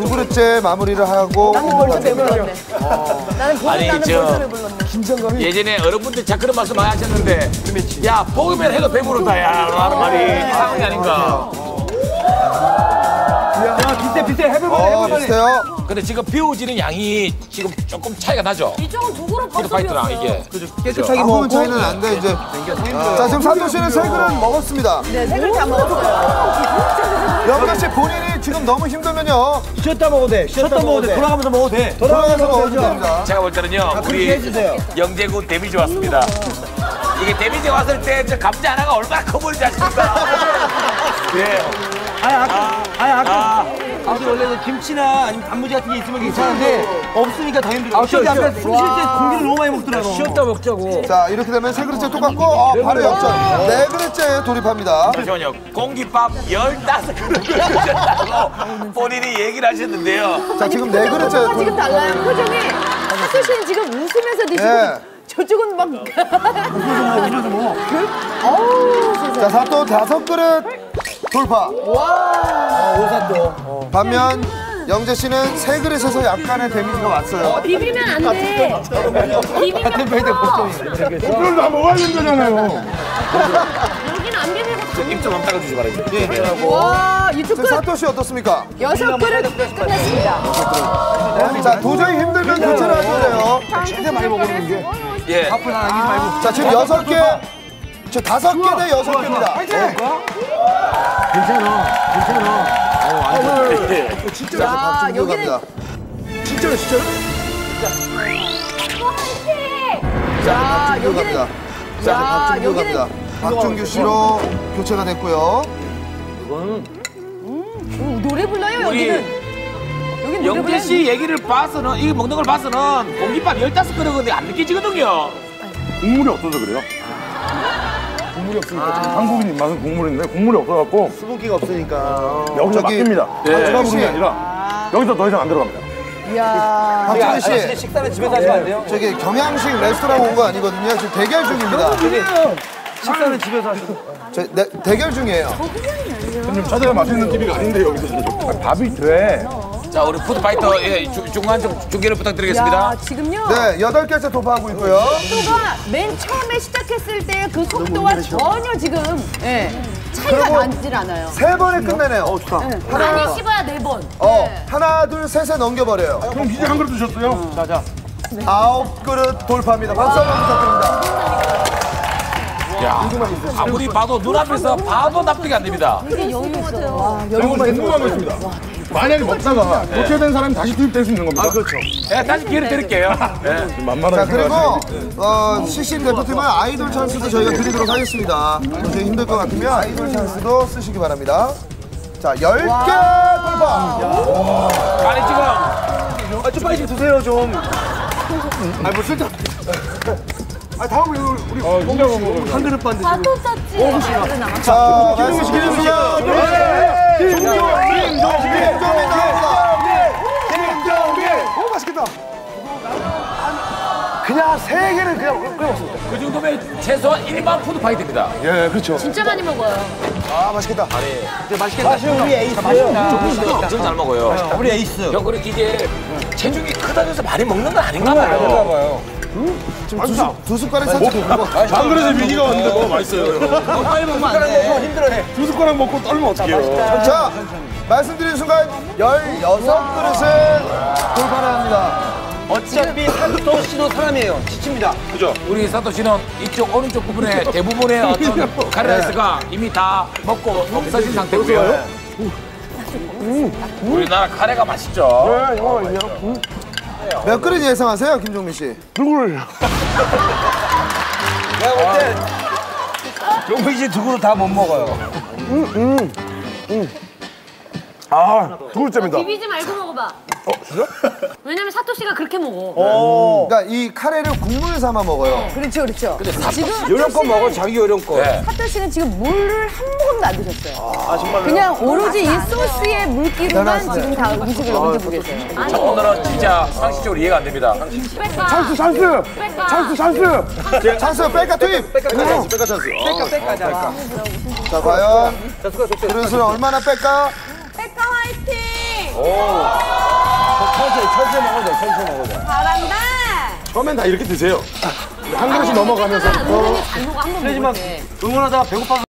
두 그릇째 마무리를 하고 나는 벌써 배불렀네. 나는 보고 아니, 나는 저- 벌써 배불렀네. 예전에 어른분들 자 그런 말씀 많이 하셨는데 야 볶으면 해도 배부르다 야 하는 말이 이상한 게 아닌가 야, 비슷해, 비슷해. 해볼 만해, 어 해볼 만해. 비슷해요. 근데 지금 비워지는 양이 지금 조금 차이가 나죠 이쪽은 두 그릇 푸드파이터랑 비웠어요. 이게 깨끗하게 먹고. 차이는 안 돼 이제. 자 지금 사토 씨는 세 그릇 먹었습니다. 네, 세 그릇 다 먹었어요. 영자 씨 본인이 지금 너무 힘들면요 쉬었다 먹어도 돼. 쉬었다 먹어도 돼. 돌아가면서 먹어도 돼. 돌아가서 먹어도 되죠. 됩니다. 제가 볼 때는요 우리 해주세요. 영재군 데미지 왔습니다 이게 데미지 왔을 때 저 감자 하나가 얼마나 커 보이지 않습니까 예. 아니, 아까, 아니, 아까. 아, 원래 는 김치나 아니면 단무지 같은 게 있으면 괜찮은데 없으니까 더 힘들어. 아, 쉬었 아까 숨쉴때 공기를 너무 많이 먹더라고. 쉬었다 먹자고. 자 이렇게 되면 세 그릇째 똑같고 어, 바로 역전. 네 그릇째 돌입합니다. 잠시만요 공깃밥 15그릇 드셨다고 본인이 얘기를 하셨는데요 자 지금 네 그릇째 표정이 지금 돌입. 달라요. 표정이. 사토 씨는 지금 웃으면서 드시고 예. 저쪽은 막. 웃으면서 뭐. 어우, 세상에. 자 사또 다섯 그릇 돌파. 오사또. 반면 영재 씨는 세 그릇에서 약간의 데미지가 왔어요. 비비면 안 돼. 비비면 커. 그럼 다 먹어야 된다잖아요. 여기는 안 비비고 입좀 한번 닦아주시 바랍니다 와, 이쪽 자, 끝 사또 씨 어떻습니까? 여섯 그릇 끝났습니다. 자 도저히 힘들면 교체를 하셔야 돼요. 최대 많이 먹는 게. 예. 자 지금 여섯 개, 저 다섯 개 대 여섯 개입니다. 자, 박준규 여기는 갑니다. 진짜로 진짜로? 자, 박준규 여기는 갑니다. 자 야, 박준규 여기는 갑니다. 박준규 씨로 교체가 됐고요. 음, 노래 불러요, 여기는. 여기 노래 영재 불러요. 씨 얘기를 봐서는 이 먹는 걸 봐서는 공깃밥 15그릇인데 안 느껴지거든요 국물이 없어서 그래요. 국물이 없으니까 지금 한국인 입맛은 국물인데 국물이 없어갖고 수분기가 없으니까. 여기서 저기- 맡깁니다. 네. 제가 부른 혹시- 게 아니라 여기서 더 이상 안 들어갑니다. 이야. 박준규 씨, 식사는 집에서 하시면 안 돼요? 저기 경양식 레스토랑 온 거 아니거든요. 지금 대결 중입니다. 식사는 집에서 하시고. 저, 네, 대결 중이에요. 형님 찾아야 맛있는 TV가 아닌데 여기서 지금. 밥이 돼. 자 우리 푸드파이터 예, 주- 중간 좀 중계를 부탁드리겠습니다 야, 지금요. 네, 여덟 개째 돌파하고 있고요. 속도가 맨 처음에 시작했을 때 그 속도와 전혀 지금 예, 차이가 그리고- 나질 않아요. 세 번에 끝내네요. 많이 씹어야 네 번. 어, 하나, 둘, 셋에 넘겨버려요. 그럼 이제 한 그릇 드셨어요? 자자. 아홉 그릇 돌파합니다. 박수 한번 부탁드립니다. 야 아무리 봐도 눈앞에서 봐도 납득이 안 됩니다 이게 여유 같아요. 그리고 궁금한 거 있습니다. 만약에 먹다가 교체된 사람이 다시 투입될 수 있는 겁니다. 아 그렇죠. 예, 다시 기회를 드릴게요 예. 만만하게 자, 그리고. 어, CCN 대표팀은 아이돌 찬스도 저희가 드리도록 하겠습니다. 도저히 힘들 것 같으면 아이돌 찬스도 쓰시기 바랍니다. 자, 열개 돌파! 아니 지금 아, 좀 빨리 좀 드세요, 좀. 아니, 뭐 쓸데 아 다음에 우리 어. 한 그릇 반 드시고. 바톤 쌌지. 아, 그래 남았 자, 말 씀드리겠습니다. 김종민 나옵니다. 오 맛있겠다. 그냥 세 개는 그냥 끊었습니다. 그 정도면 최소한 1만 푸드 파이터입니다 예 그렇죠. 진짜 많이 먹어요. 아, 맛있겠다. 사실 우리 에이스예요. 진짜 잘 먹어요 우리 에이스. 형 그렇게 이게 체중이 크다고 해서 많이 먹는 건 아닌가 봐요 지금 두, 숟- 두 숟가락 살짝 먹고. 안 그래서 위기가 왔는데 뭐 맛있어요. 빨리 먹으면 안 돼. 힘들어해. 두 숟가락 먹고 떨면 어떡해요. 자, 말씀드린 순간 16그릇을 돌파를 합니다. 어차피 사토 씨도 사람이에요. 지칩니다. 우리 사토 씨는 이쪽 오른쪽 부분에 대부분의 어떤 카레라이스가 이미 다 먹고 없어진 상태고요 우리나라 카레가 맛있죠 몇 그릇 예상하세요, 김종민 씨? 누구를? 내가 볼 때, 용필 씨두 그릇 다 못 먹어요. 아 두글째입니다. 비비지 말고 먹어봐. 어, 진짜? 왜냐면 사토 씨가 그렇게 먹어. 그러니까 이 카레를 국물 삼아 먹어요. 그렇죠, 그렇죠. 지금 요령껏 먹어, 자기 요령껏. 네. 사토 씨는 지금 물을 한 모금도 안 드셨어요. 아, 정말요? 그냥 오로지 이 소스의 물기로만. 지금 다 음식을 얹어보고 계세요. 자, 오늘은 진짜 상식적으로 이해가 안 됩니다 찬스 찬스 찬스 찬스. 찬스 뺄까 투입! 뺄까 찬스, 뺄까 찬스. 뺄까, 뺄까, 자. 자, 과연. 그릇을 얼마나 뺄까? 천천히, 천천히 먹어줘, 천천히 먹어줘. 잘한다. 처음엔 다 이렇게 드세요. 한 그릇씩 넘어가면서. 어. 잘 먹어, 한번 응원하다가 배고파서